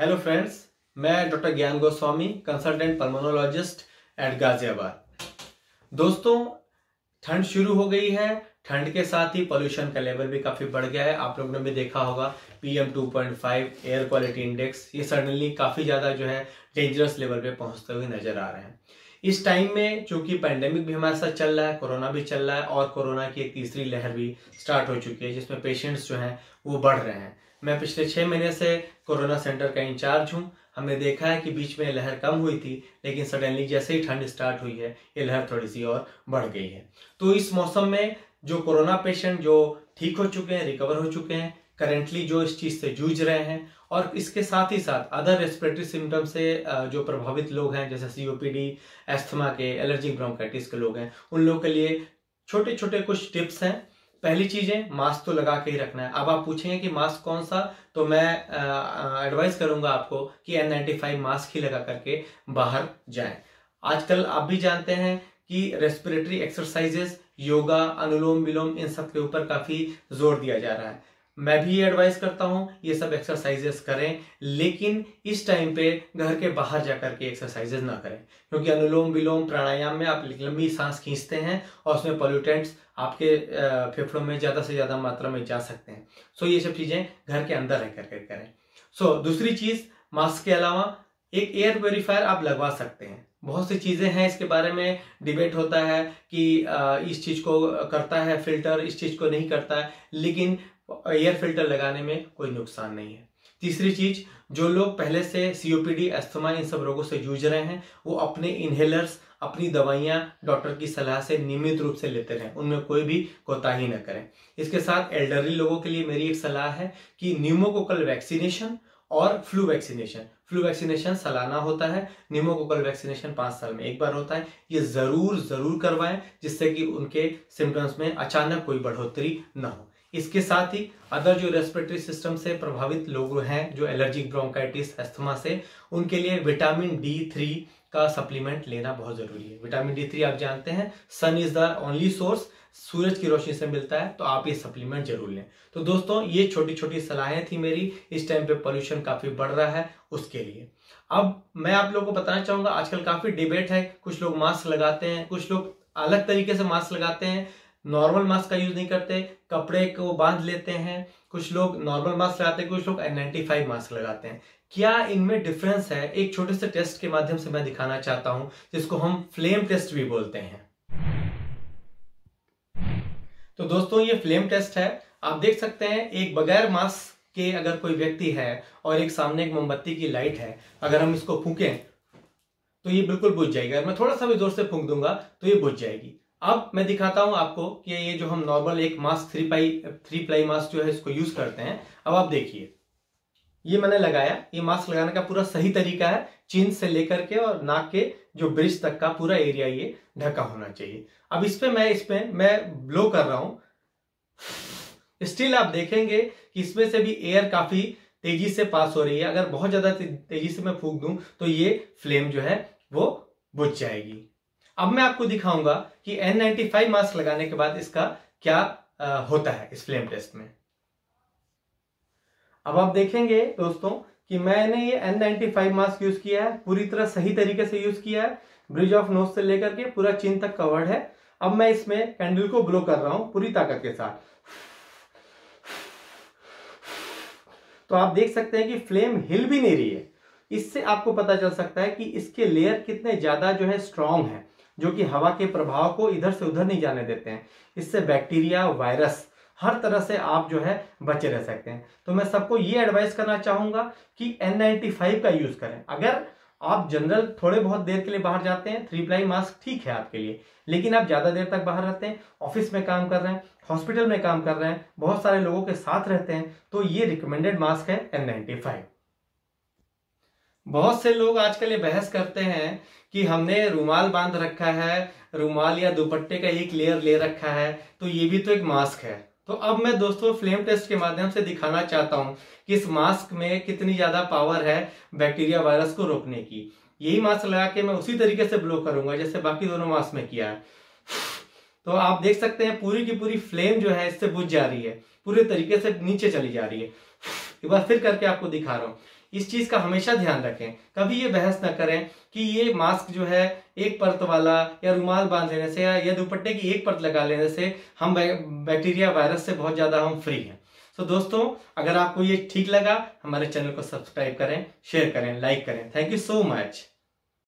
Hello friends मैं doctor Gyan Goswami consultant pulmonologist at Ghaziabad. दोस्तों, ठंड शुरू हो गई है। ठंड के साथ ही पोल्यूशन का लेवल भी काफ़ी बढ़ गया है। आप लोगों ने भी देखा होगा पीएम 2.5 एयर क्वालिटी इंडेक्स ये सडनली काफ़ी ज़्यादा जो है डेंजरस लेवल पे पहुँचते हुए नज़र आ रहे हैं। इस टाइम में चूँकि पैंडेमिक भी हमारे साथ चल रहा है कोरोना भी चल रहा है और कोरोना की एक तीसरी लहर भी स्टार्ट हो चुकी है, जिसमें पेशेंट्स जो हैं वो बढ़ रहे हैं। मैं पिछले छह महीने से कोरोना सेंटर का इंचार्ज हूँ। हमने देखा है कि बीच में लहर कम हुई थी, लेकिन सडनली जैसे ही ठंड स्टार्ट हुई है, ये लहर थोड़ी सी और बढ़ गई है। तो इस मौसम में जो कोरोना पेशेंट जो ठीक हो चुके हैं, रिकवर हो चुके हैं करेंटली जो इस चीज़ से जूझ रहे हैं, और इसके साथ ही साथ अदर रेस्पिरेटरी सिम्टम से जो प्रभावित लोग हैं, जैसे सीओपीडी एस्थमा के एलर्जिक ब्रोंकाइटिस के लोग हैं, उन लोगों के लिए छोटे छोटे कुछ टिप्स हैं। पहली चीज़ है मास्क तो लगा के ही रखना है। अब आप पूछेंगे कि मास्क कौन सा तो मैं एडवाइस करूँगा आपको कि एन नाइन्टी फाइव मास्क ही लगा करके बाहर जाए। आजकल आप भी जानते हैं कि रेस्पिरेटरी एक्सरसाइजेस योगा अनुलोम विलोम इन सब के ऊपर काफ़ी ज़ोर दिया जा रहा है। मैं भी ये एडवाइस करता हूँ, ये सब एक्सरसाइजेस करें, लेकिन इस टाइम पे घर के बाहर जाकर के एक्सरसाइजेस ना करें। क्योंकि अनुलोम विलोम प्राणायाम में आप लंबी सांस खींचते हैं और उसमें पोल्यूटेंट्स आपके फेफड़ों में ज़्यादा से ज़्यादा मात्रा में जा सकते हैं। सो ये सब चीज़ें घर के अंदर रह करके करें। सो दूसरी चीज़ मास्क के अलावा एक एयर प्योरीफायर आप लगवा सकते हैं। बहुत सी चीज़ें हैं, इसके बारे में डिबेट होता है कि इस चीज़ को करता है फ़िल्टर इस चीज़ को नहीं करता है, लेकिन एयर फ़िल्टर लगाने में कोई नुकसान नहीं है। तीसरी चीज़, जो लोग पहले से सीओपीडी एस्थमा इन सब रोगों से जूझ रहे हैं, वो अपने इनहेलर्स अपनी दवाइयाँ डॉक्टर की सलाह से नियमित रूप से लेते रहें, उनमें कोई भी कोताही न करें। इसके साथ एल्डरली लोगों के लिए मेरी एक सलाह है कि न्यूमोकोकल वैक्सीनेशन और फ्लू वैक्सीनेशन फ्लू वैक्सीनेशन सालाना होता है निमोकोकल वैक्सीनेशन पाँच साल में एक बार होता है। ये ज़रूर ज़रूर करवाएँ, जिससे कि उनके सिम्टम्स में अचानक कोई बढ़ोतरी न हो। इसके साथ ही अदर जो रेस्पिरेटरी सिस्टम से प्रभावित लोग हैं, जो एलर्जिक ब्रोंकाइटिस एस्थमा से, उनके लिए विटामिन डी थ्री का सप्लीमेंट लेना बहुत ज़रूरी है। विटामिन डी थ्री आप जानते हैं sun is the only source सूरज की रोशनी से मिलता है तो आप ये सप्लीमेंट ज़रूर लें। तो दोस्तों, ये छोटी छोटी सलाहें थी मेरी, इस टाइम पे पोल्यूशन काफ़ी बढ़ रहा है उसके लिए। अब मैं आप लोगों को बताना चाहूँगा, आजकल काफ़ी डिबेट है, कुछ लोग मास्क लगाते हैं, कुछ लोग अलग तरीके से मास्क लगाते हैं नॉर्मल मास्क का यूज़ नहीं करते, कपड़े को बाँध लेते हैं, कुछ लोग नॉर्मल मास्क लगाते हैं, कुछ लोग एन फाइव मास्क लगाते हैं। क्या इनमें डिफरेंस है? एक छोटे से टेस्ट के माध्यम से मैं दिखाना चाहता हूँ, जिसको हम फ्लेम टेस्ट भी बोलते हैं। तो दोस्तों, ये फ्लेम टेस्ट है। आप देख सकते हैं, एक बगैर मास्क के अगर कोई व्यक्ति है और एक सामने एक मोमबत्ती की लाइट है, अगर हम इसको फूकें तो ये बिल्कुल बुझ जाएगी। अगर मैं थोड़ा सा भी ज़ोर से फूक दूँगा तो ये बुझ जाएगी। अब मैं दिखाता हूँ आपको कि ये जो हम नॉर्मल एक mask three ply three ply mask जो है, इसको यूज़ करते हैं। अब आप देखिए। ये मैंने लगाया। ये मास्क लगाने का पूरा सही तरीका है। चिन से लेकर के और नाक के जो ब्रिज तक का पूरा एरिया ये ढका होना चाहिए। अब इस पे मैं इस पे मैं ब्लो कर रहा हूँ। स्टिल आप देखेंगे कि इसमें से भी एयर काफ़ी तेज़ी से पास हो रही है। अगर बहुत ज़्यादा तेज़ी से मैं फूक दूँ तो ये फ्लेम जो है वो बुझ जाएगी। अब मैं आपको दिखाऊँगा कि N95 मास्क लगाने के बाद इसका क्या आ, होता है इस फ्लेम टेस्ट में। अब आप देखेंगे दोस्तों कि मैंने ये N95 मास्क यूज़ किया है, पूरी तरह सही तरीके से यूज़ किया है। ब्रिज ऑफ़ नोज़ से लेकर के पूरा चीन तक कवर्ड है। अब मैं इसमें कैंडल को ब्लो कर रहा हूँ पूरी ताकत के साथ। तो आप देख सकते हैं कि फ्लेम हिल भी नहीं रही है। इससे आपको पता चल सकता है कि इसके लेयर कितने ज़्यादा जो है स्ट्रांग है, जो कि हवा के प्रभाव को इधर से उधर नहीं जाने देते हैं। इससे बैक्टीरिया वायरस हर तरह से आप जो है बचे रह सकते हैं। तो मैं सबको ये एडवाइस करना चाहूँगा कि N95 का यूज़ करें। अगर आप जनरल थोड़े बहुत देर के लिए बाहर जाते हैं थ्री प्लाई मास्क ठीक है आपके लिए, लेकिन आप ज़्यादा देर तक बाहर रहते हैं ऑफ़िस में काम कर रहे हैं हॉस्पिटल में काम कर रहे हैं, बहुत सारे लोगों के साथ रहते हैं तो ये रिकमेंडेड मास्क है एन बहुत से लोग आजकल ये बहस करते हैं कि हमने रुमाल बाँध रखा है, रुमाल या दुपट्टे का एक लेयर ले रखा है तो ये भी तो एक मास्क है। तो अब मैं दोस्तों फ्लेम टेस्ट के माध्यम से दिखाना चाहता हूँ कि इस मास्क में कितनी ज़्यादा पावर है बैक्टीरिया वायरस को रोकने की। यही मास्क लगा के मैं उसी तरीके से ब्लो करूँगा जैसे बाकी दोनों मास्क में किया है। तो आप देख सकते हैं पूरी की पूरी फ्लेम जो है इससे बुझ जा रही है। पूरे तरीके से नीचे चली जा रही है। एक बार फिर करके आपको दिखा रहा हूँ। इस चीज़ का हमेशा ध्यान रखें। कभी ये बहस न करें कि ये मास्क जो है, एक परत वाला या रुमाल बाँध लेने से या दुपट्टे की एक परत लगा लेने से हम बैक्टीरिया वायरस से बहुत ज़्यादा हम फ्री हैं। तो दोस्तों, अगर आपको ये ठीक लगा, हमारे चैनल को सब्सक्राइब करें शेयर करें लाइक करें। Thank you so much